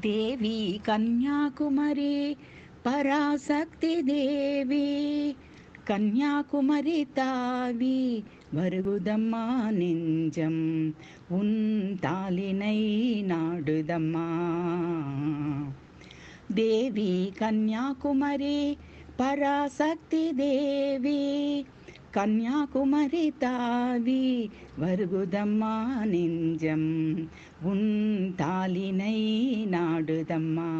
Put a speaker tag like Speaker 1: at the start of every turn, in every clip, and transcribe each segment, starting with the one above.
Speaker 1: தேவி கன்யாகுமரி பராசக்தி தேவி. கன்யாகுமரி தாவி வருகுதம்மா நெஞ்சம் உன் தாளினை நாடுதம்மா. தேவி கன்யாகுமரி பராசக்தி தேவி. கன்யாகுமரி தாவி வருகுதம்மா நெஞ்சம் உன் தாளினை நாடுதம்மா.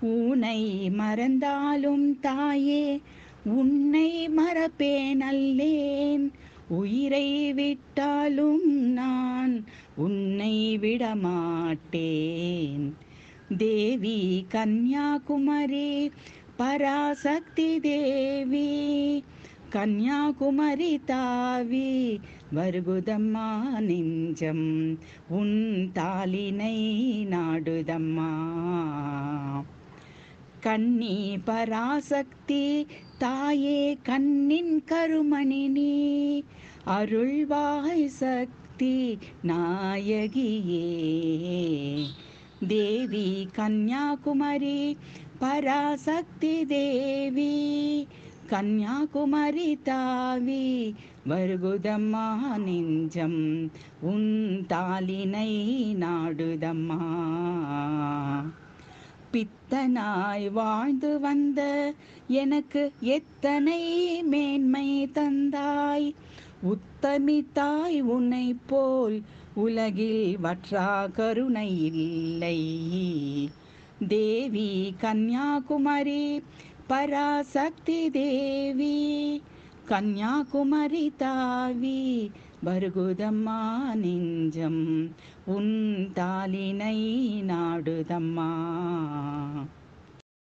Speaker 1: உன்னை மறந்தாலும் தாயே உன்னை மறப்பேனல்லேன். உயிரை விட்டாலும் நான் உன்னை விடமாட்டேன். தேவி கன்யாகுமரி பராசக்தி தேவி கன்யாகுமரி தாவி வருகுதம்மா நெஞ்சம் உன் தாளினை நாடுதம்மா. கண்ணி பராசக்தி தாயே கண்ணின் கருமணி நீ அருள்வாய் சக்தி நாயகியே. தேவி கன்யாகுமரி பராசக்தி தேவி கன்யாகுமரி தாவி. வருகுதம்மா நெஞ்சம் உன் தாளினை நாடுதம்மா. பித்தனாய் வாழ்ந்து வந்த எனக்கு எத்தனை மேன்மை தந்தாய்? உத்தமி தாய் உன்னை போல் உலகில் வற்றா கருணை இல்லை. தேவி கன்யாகுமரி பராசக்தி தேவி. கன்யாகுமரி தாவி வருகுதம்மா நெஞ்சம் உன் தாளினை நாடுதம்மா.